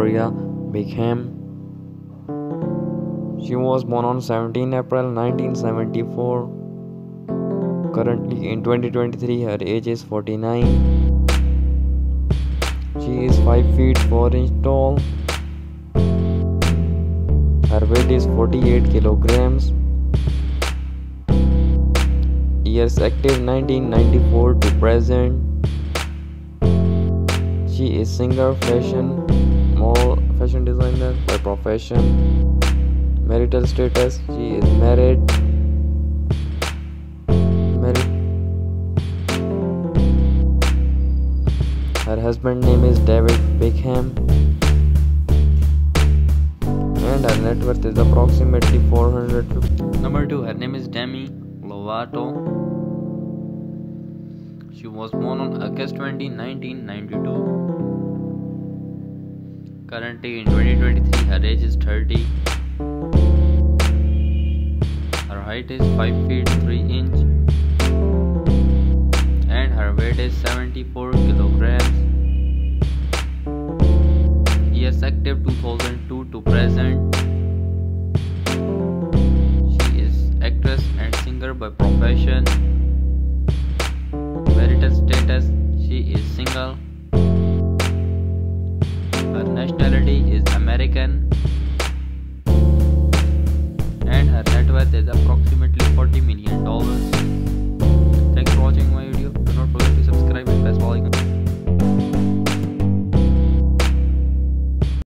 Victoria Beckham. She was born on 17 April 1974. Currently in 2023 her age is 49. She is 5 feet 4 inch tall. Her weight is 48 kilograms. Years active 1994 to present. She is singer, fashion, model, fashion designer by profession. Marital status: She is married. Married. Her husband name is David Beckham. And her net worth is approximately 450. Number 2. Her name is Demi Lovato. She was born on August 20, 1992. Currently in 2023, her age is 30. Her height is 5 feet 3 inch and her weight is 74 kilograms. Years active 2002 to present. She is actress and singer by profession marital status nationality is American and her net worth is approximately 40 million dollars.